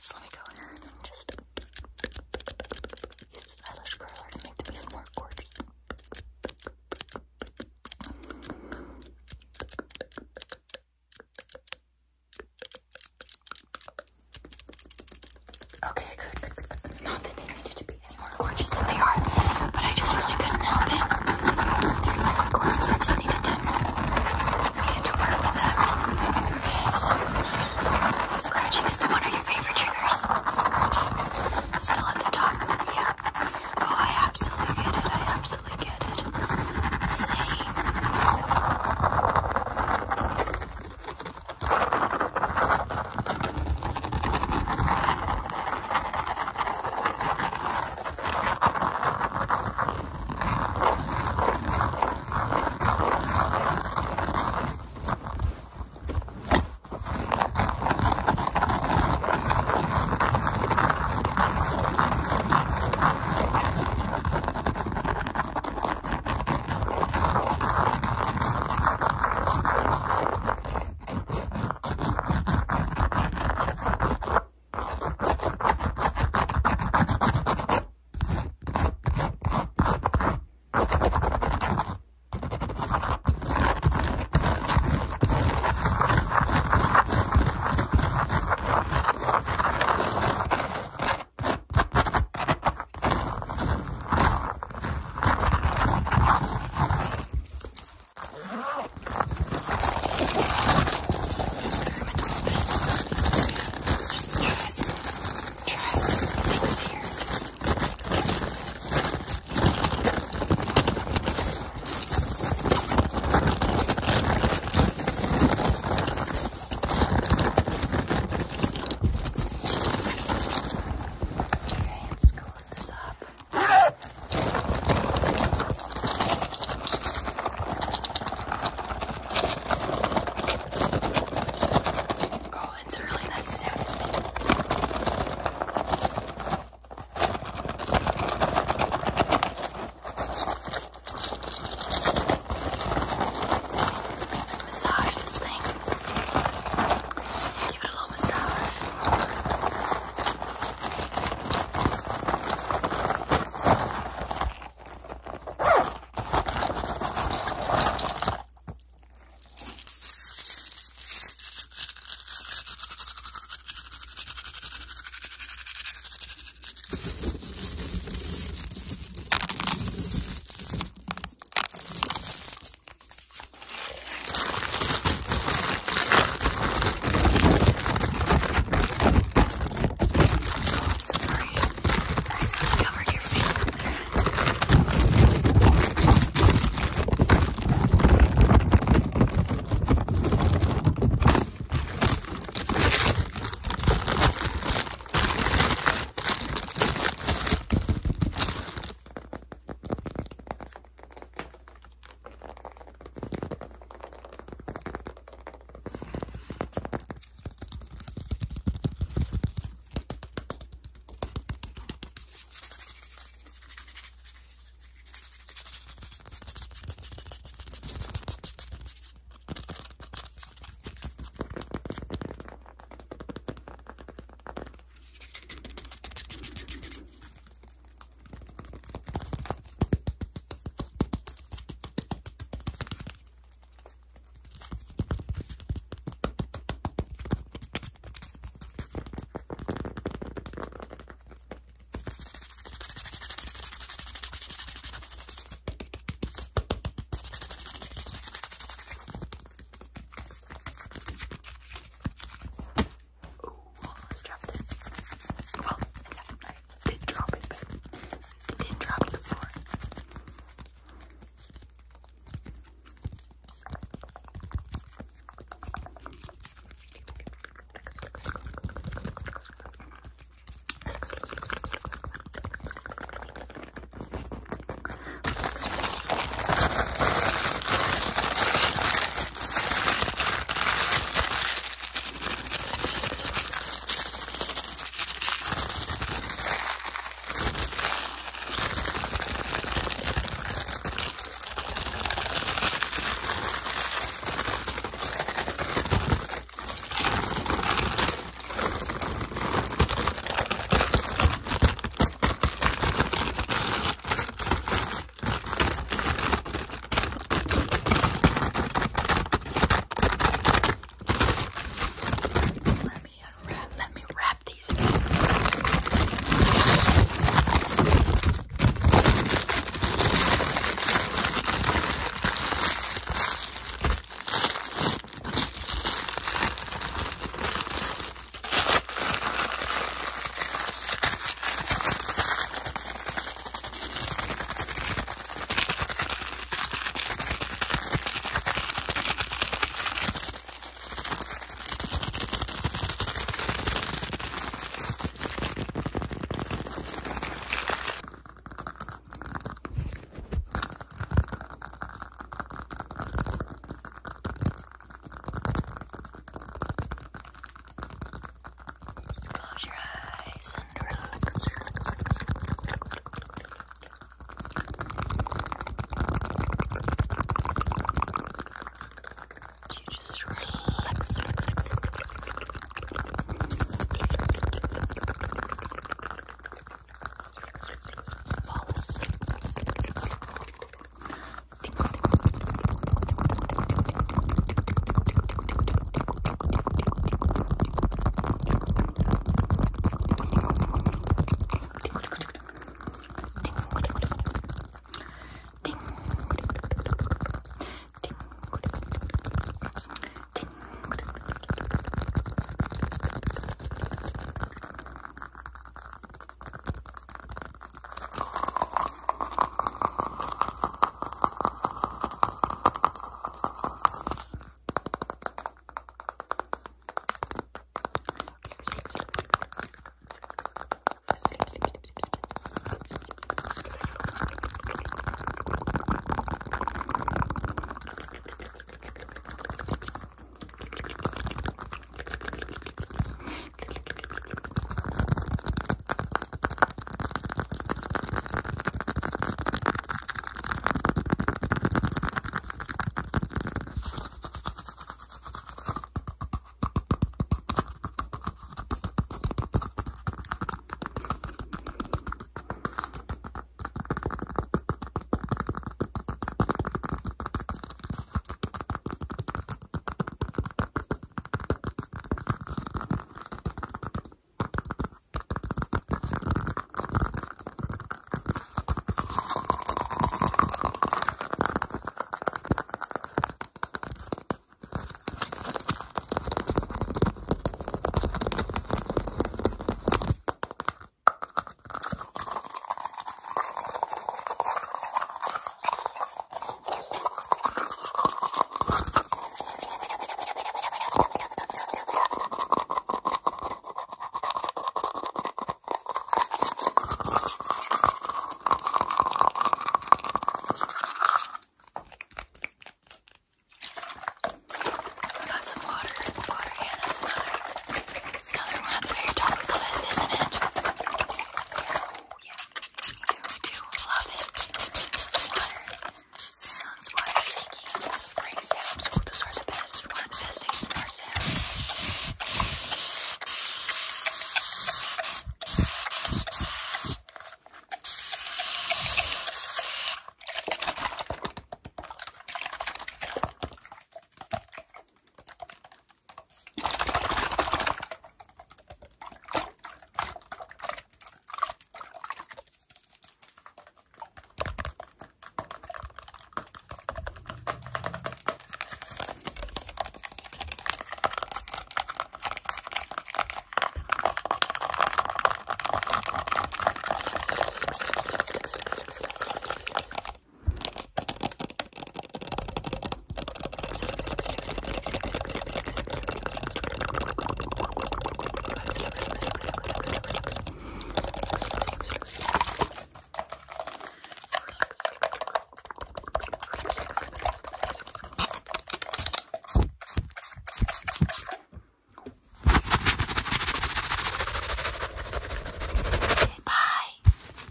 So let me go ahead and just